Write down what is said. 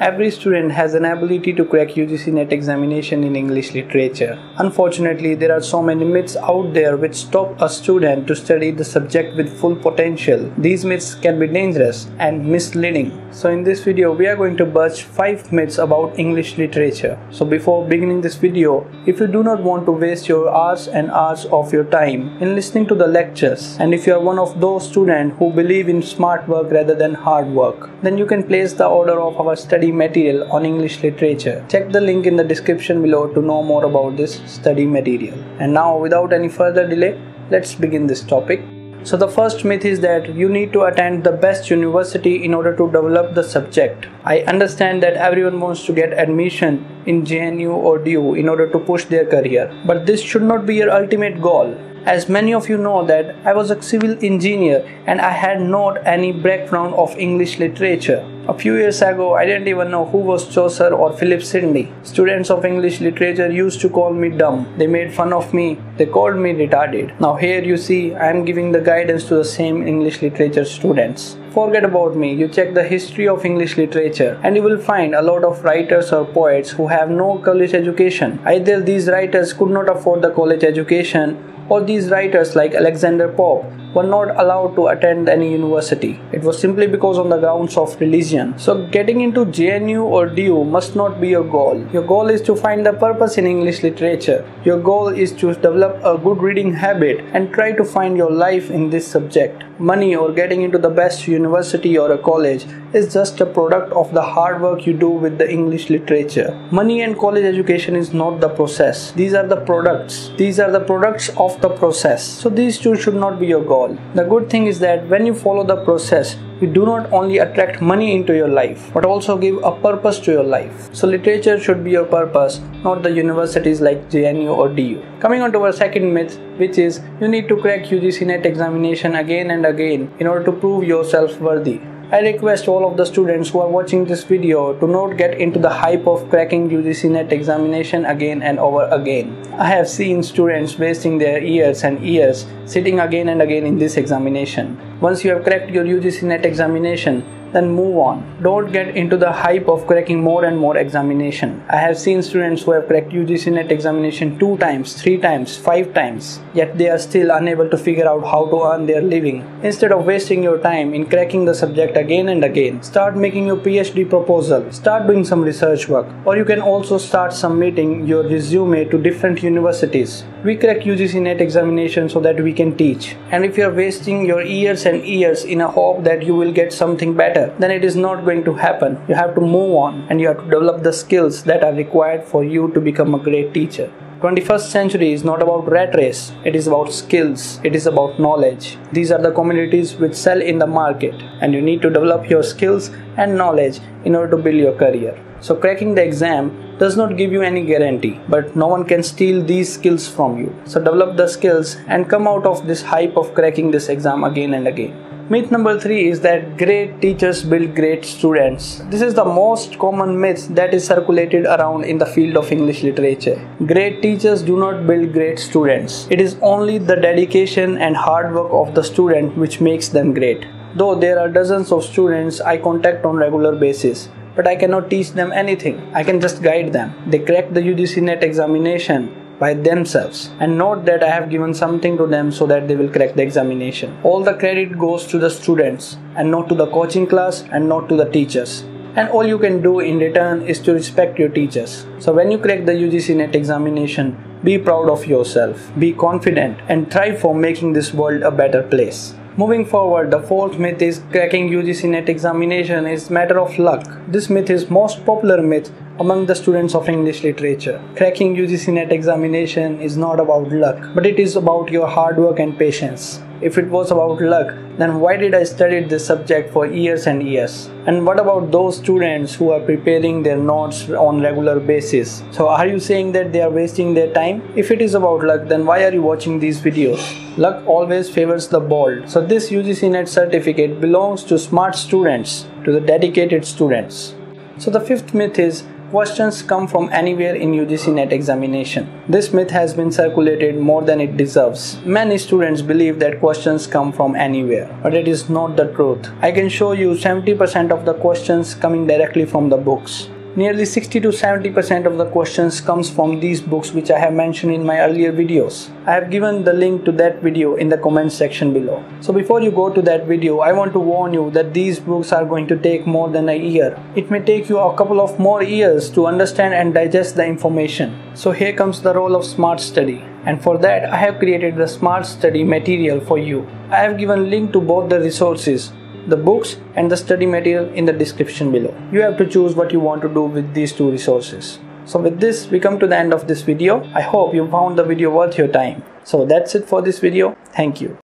Every student has an ability to crack UGC NET examination in English literature. Unfortunately, there are so many myths out there which stop a student to study the subject with full potential. These myths can be dangerous and misleading. So in this video, we are going to bust 5 myths about English literature. So before beginning this video, if you do not want to waste your hours and hours of your time in listening to the lectures, and if you are one of those students who believe in smart work rather than hard work, then you can place the order of our study material on English literature. Check the link in the description below to know more about this study material. And now without any further delay, let's begin this topic. So the first myth is that you need to attend the best university in order to develop the subject. I understand that everyone wants to get admission in JNU or DU in order to push their career, but this should not be your ultimate goal as many of you know that I was a civil engineer and I had not any background of English literature. A few years ago, I didn't even know who was Chaucer or Philip Sidney. Students of English literature used to call me dumb. They made fun of me. They called me retarded. Now here you see, I am giving the guidance to the same English literature students. Forget about me, you check the history of English literature and you will find a lot of writers or poets who have no college education. Either these writers could not afford the college education or these writers like Alexander Pope were not allowed to attend any university. It was simply because on the grounds of religion. So getting into JNU or DU must not be your goal. Your goal is to find the purpose in English literature. Your goal is to develop a good reading habit and try to find your life in this subject. Money or getting into the best university or a college is just a product of the hard work you do with the English literature. Money and college education is not the process. These are the products. These are the products of the process. So these two should not be your goal all. The good thing is that when you follow the process, you do not only attract money into your life but also give a purpose to your life. So, literature should be your purpose, not the universities like JNU or DU. Coming on to our second myth, which is you need to crack UGC NET examination again and again in order to prove yourself worthy. I request all of the students who are watching this video to not get into the hype of cracking UGC NET examination again and over again. I have seen students wasting their years and years sitting again and again in this examination. Once you have cracked your UGC NET examination, then move on. Don't get into the hype of cracking more and more examination. I have seen students who have cracked UGC NET examination two times, three times, five times, yet they are still unable to figure out how to earn their living. Instead of wasting your time in cracking the subject again and again, start making your PhD proposal, start doing some research work, or you can also start submitting your resume to different universities. We crack UGC NET examination so that we can teach. And if you are wasting your years years in a hope that you will get something better, better, then it is not going to happen. You have to move on and you have to develop the skills that are required for you to become a great teacher. 21st century is not about rat race, it is about skills, it is about knowledge. These are the commodities which sell in the market, and you need to develop your skills and knowledge in order to build your career. So, cracking the exam does not give you any guarantee, but no one can steal these skills from you. So, develop the skills and come out of this hype of cracking this exam again and again. Myth number three is that great teachers build great students. This is the most common myth that is circulated around in the field of English literature. Great teachers do not build great students. It is only the dedication and hard work of the student which makes them great. Though there are dozens of students I contact on regular basis, but I cannot teach them anything. I can just guide them. They crack the UGC NET examination by themselves and note that I have given something to them so that they will crack the examination. All the credit goes to the students and not to the coaching class and not to the teachers. And all you can do in return is to respect your teachers. So when you crack the UGC NET examination, be proud of yourself, be confident, and try for making this world a better place. Moving forward, the fourth myth is cracking UGC NET examination is matter of luck. This myth is most popular myth among the students of English literature. Cracking UGC NET examination is not about luck, but it is about your hard work and patience. If it was about luck, then why did I study this subject for years and years? And what about those students who are preparing their notes on regular basis? So are you saying that they are wasting their time? If it is about luck, then why are you watching these videos? Luck always favors the bold. So this UGC NET certificate belongs to smart students, to the dedicated students. So the fifth myth is questions come from anywhere in UGC NET examination. This myth has been circulated more than it deserves. Many students believe that questions come from anywhere, but it is not the truth. I can show you 70% of the questions coming directly from the books. Nearly 60 to 70% of the questions comes from these books which I have mentioned in my earlier videos. I have given the link to that video in the comment section below. So before you go to that video, I want to warn you that these books are going to take more than a year. It may take you a couple of more years to understand and digest the information. So here comes the role of smart study and for that I have created the smart study material for you. I have given link to both the resources the books and the study material in the description below. You have to choose what you want to do with these two resources. So with this we come to the end of this video. I hope you found the video worth your time. So that's it for this video. Thank you.